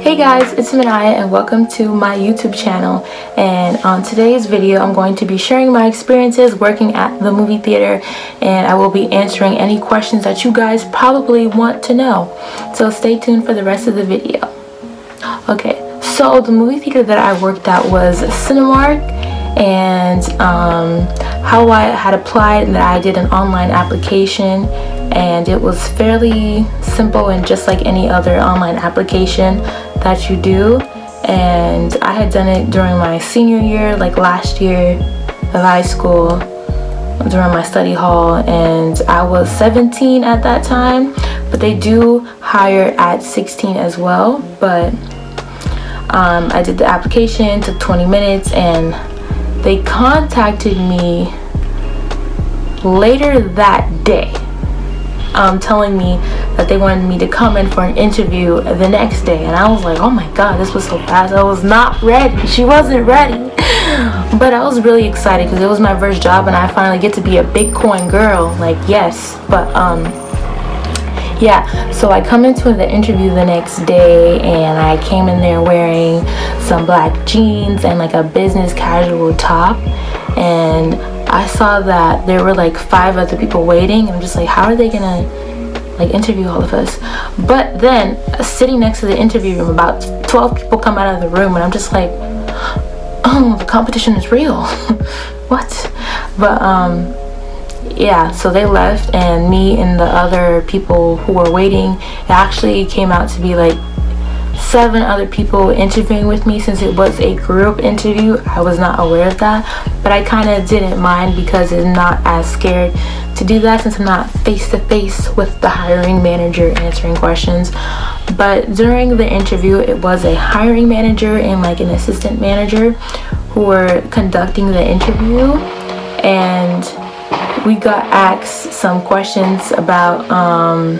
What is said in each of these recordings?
Hey guys, it's Manaya and welcome to my YouTube channel and on today's video I'm going to be sharing my experiences working at the movie theater and I will be answering any questions that you guys probably want to know. So stay tuned for the rest of the video. Okay, so the movie theater that I worked at was Cinemark and um, how I had applied and that I did an online application. And it was fairly simple and just like any other online application that you do. And I had done it during my senior year like last year of high school during my study hall. And I was 17 at that time but they do hire at 16 as well. But um, I did the application took 20 minutes and they contacted me later that day um, telling me that they wanted me to come in for an interview the next day. And I was like oh my god this was so fast. I was not ready. She wasn't ready. But I was really excited because it was my first job and I finally get to be a popcorn girl. Like yes but um yeah so I come into the interview the next day and I came in there wearing some black jeans and like a business casual top and I saw that there were like five other people waiting. I'm just like, how are they gonna like interview all of us? But then sitting next to the interview room, about 12 people come out of the room and I'm just like, oh, the competition is real. what? But um, yeah, so they left and me and the other people who were waiting, it actually came out to be like seven other people interviewing with me. Since it was a group interview i was not aware of that but i kind of didn't mind because it's not as scared to do that since i'm not face to face with the hiring manager answering questions. But during the interview it was a hiring manager and like an assistant manager who were conducting the interview and we got asked some questions about um,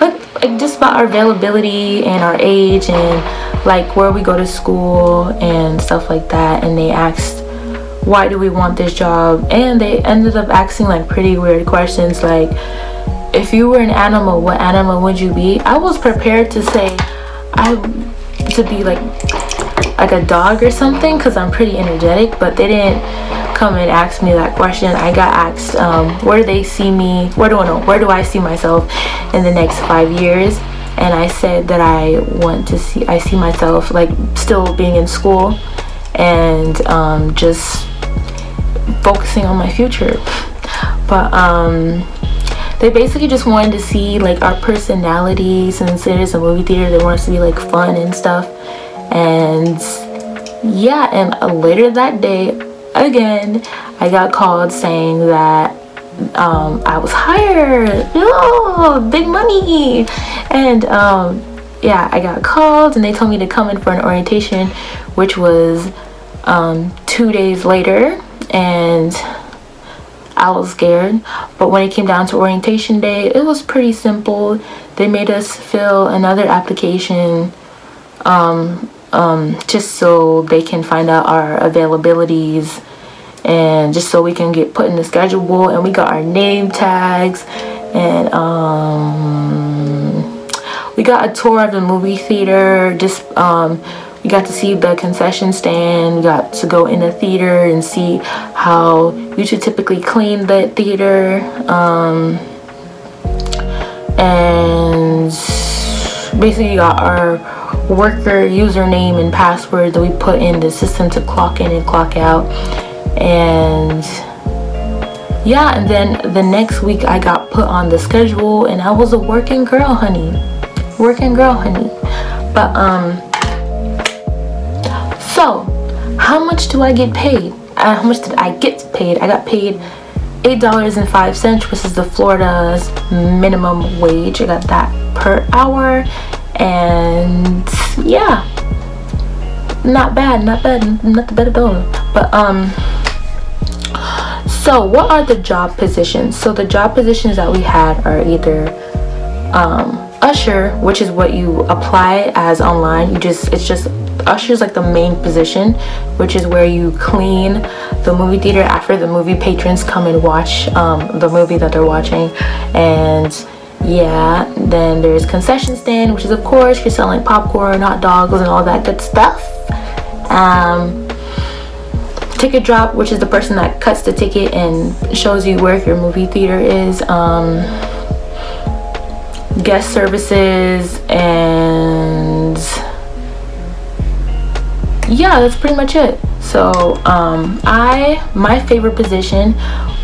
like just about our availability and our age and like where we go to school and stuff like that. And they asked why do we want this job? And they ended up asking like pretty weird questions like if you were an animal what animal would you be? I was prepared to say i to be like like a dog or something because i'm pretty energetic but they didn't come and ask me that question. I got asked um, where do they see me where do i know where do i see myself in the next five years? And i said that i want to see i see myself like still being in school and um, just focusing on my future. But um they basically just wanted to see like our personalities and since it is a movie theater. They want us to be like fun and stuff and yeah and later that day again I got called saying that um, I was hired. Oh big money. And um, yeah I got called and they told me to come in for an orientation which was um, two days later. And I was scared. But when it came down to orientation day it was pretty simple. They made us fill another application um, um, just so they can find out our availabilities and just so we can get put in the schedule and we got our name tags and um, we got a tour of the movie theater just um, we got to see the concession stand we got to go in the theater and see how you should typically clean the theater um, and basically got our worker username and password that we put in the system to clock in and clock out. And yeah and then the next week i got put on the schedule and i was a working girl honey. Working girl honey. But um so how much do i get paid? Uh, how much did i get paid? I got paid eight dollars and five cents which is the florida's minimum wage. I got that per hour and yeah. Not bad not bad not the bad all. But um so what are the job positions? So the job positions that we had are either um, usher which is what you apply as online. You just it's just usher is like the main position which is where you clean the movie theater after the movie patrons come and watch um, the movie that they're watching. And yeah then there's concession stand which is of course you're selling popcorn hot dogs and all that good stuff. Um, ticket drop which is the person that cuts the ticket and shows you where your movie theater is. Um, guest services and yeah that's pretty much it so um, I my favorite position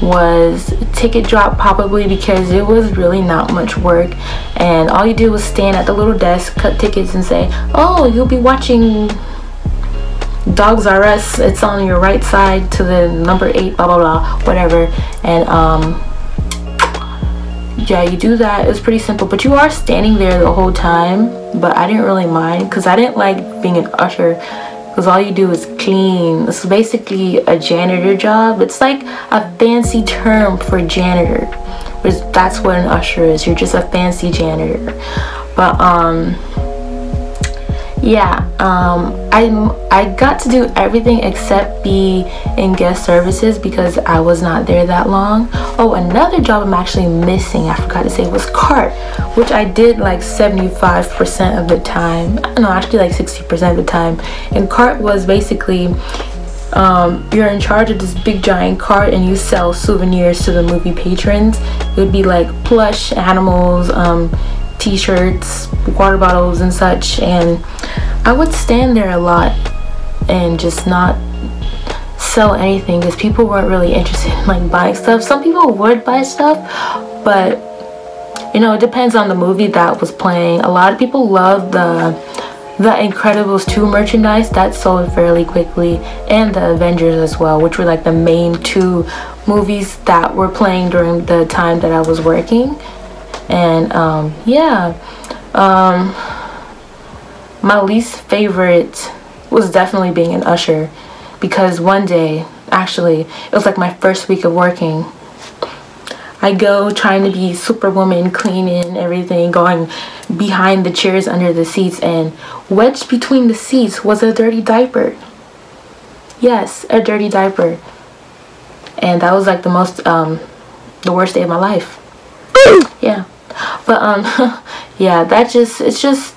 was ticket drop probably because it was really not much work. And all you do was stand at the little desk cut tickets and say oh you'll be watching Dogs R Us. It's on your right side to the number eight blah blah blah whatever. And um yeah you do that. It's pretty simple. But you are standing there the whole time. But I didn't really mind because I didn't like being an usher because all you do is clean. It's basically a janitor job. It's like a fancy term for janitor that's what an usher is. You're just a fancy janitor. But um yeah um i i got to do everything except be in guest services because i was not there that long. Oh another job i'm actually missing i forgot to say was cart which i did like 75 percent of the time. No actually like 60 percent of the time. And cart was basically um, you're in charge of this big giant cart and you sell souvenirs to the movie patrons. It would be like plush animals um, t-shirts water bottles and such and I would stand there a lot and just not sell anything because people weren't really interested in like buying stuff. Some people would buy stuff but you know it depends on the movie that was playing. A lot of people love the the Incredibles 2 merchandise that sold fairly quickly and the Avengers as well which were like the main two movies that were playing during the time that I was working and um, yeah um, my least favorite was definitely being an usher because one day actually it was like my first week of working. I go trying to be superwoman cleaning everything going behind the chairs under the seats and wedged between the seats was a dirty diaper. Yes a dirty diaper. And that was like the most um the worst day of my life yeah. But um yeah that just it's just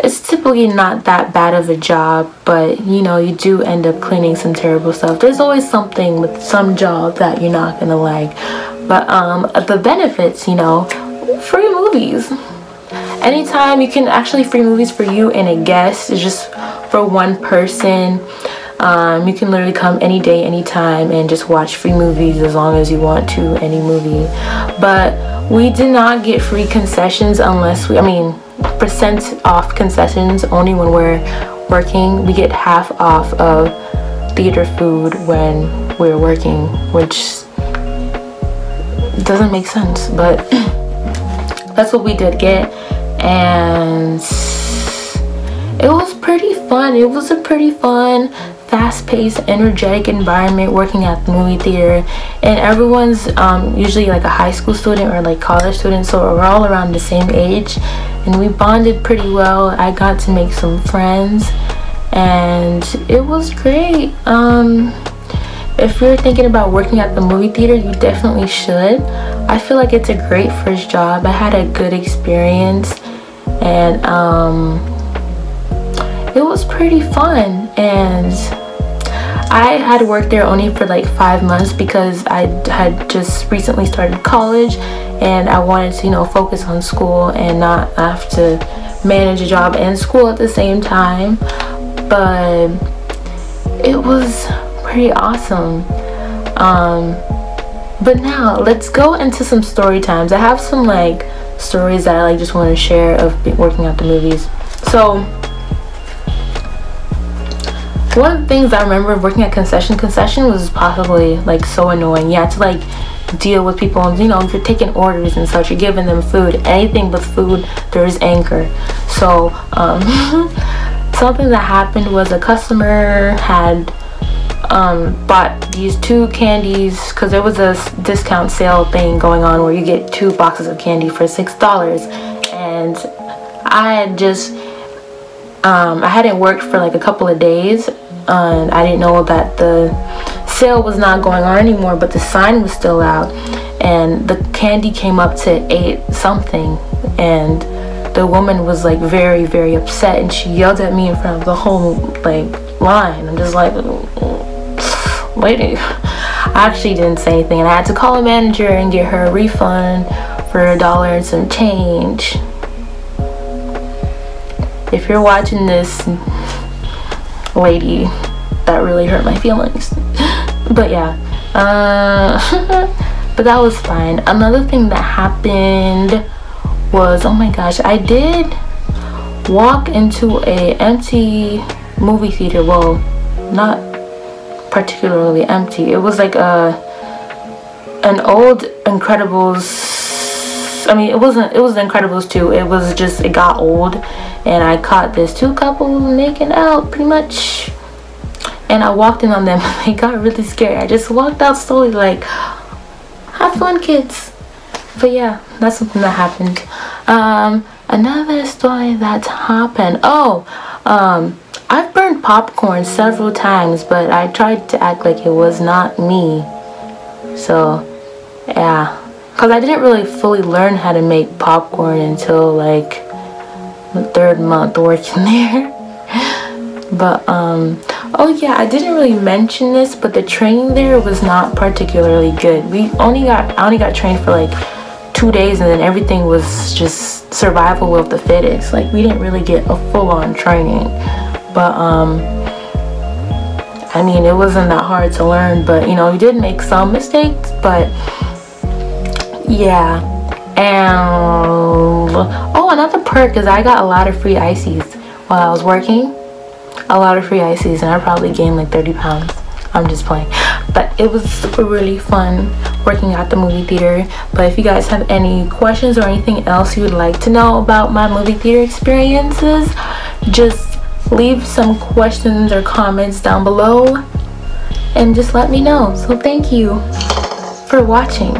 it's typically not that bad of a job but you know you do end up cleaning some terrible stuff. There's always something with some job that you're not gonna like. But um the benefits you know free movies. Anytime you can actually free movies for you and a guest it's just for one person um, you can literally come any day anytime and just watch free movies as long as you want to any movie but we did not get free concessions unless we, I mean, percent off concessions only when we're working. We get half off of theater food when we're working, which doesn't make sense, but that's what we did get. And it was pretty fun. It was a pretty fun fast-paced energetic environment working at the movie theater. And everyone's um, usually like a high school student or like college student so we're all around the same age. And we bonded pretty well. I got to make some friends and it was great. Um, if you're thinking about working at the movie theater you definitely should. I feel like it's a great first job. I had a good experience and um, it was pretty fun. And I had worked there only for like five months because I had just recently started college and I wanted to, you know, focus on school and not have to manage a job and school at the same time. But it was pretty awesome. Um, but now let's go into some story times. I have some like stories that I like just want to share of working at the movies. So one of the things I remember working at concession concession was possibly like so annoying. You had to like deal with people and you know you're taking orders and such you're giving them food anything but food there's anger so um, something that happened was a customer had um, bought these two candies because there was a discount sale thing going on where you get two boxes of candy for six dollars and I had just um, I hadn't worked for like a couple of days and I didn't know that the sale was not going on anymore but the sign was still out. And the candy came up to eight something and the woman was like very very upset and she yelled at me in front of the whole like line. I'm just like lady i actually didn't say anything and i had to call a manager and get her a refund for a dollar and some change. If you're watching this lady that really hurt my feelings. But yeah uh, but that was fine. Another thing that happened was oh my gosh i did walk into a empty movie theater. Well not particularly empty. It was like a an old incredibles i mean it wasn't it was incredibles too it was just it got old and i caught this two couple making out pretty much. And i walked in on them. They got really scared. I just walked out slowly like have fun kids. But yeah that's something that happened. Um another story that's happened. Oh um i've burned popcorn several times but i tried to act like it was not me. So yeah. Because i didn't really fully learn how to make popcorn until like the third month working there. But um oh yeah i didn't really mention this but the training there was not particularly good. We only got i only got trained for like two days and then everything was just survival of the fittest. Like we didn't really get a full-on training. But um i mean it wasn't that hard to learn but you know we did make some mistakes but yeah and oh another perk is i got a lot of free ICEEs while i was working. A lot of free ICEEs and i probably gained like 30 pounds. I'm just playing. But it was really fun working at the movie theater. But if you guys have any questions or anything else you would like to know about my movie theater experiences just leave some questions or comments down below and just let me know. So thank you for watching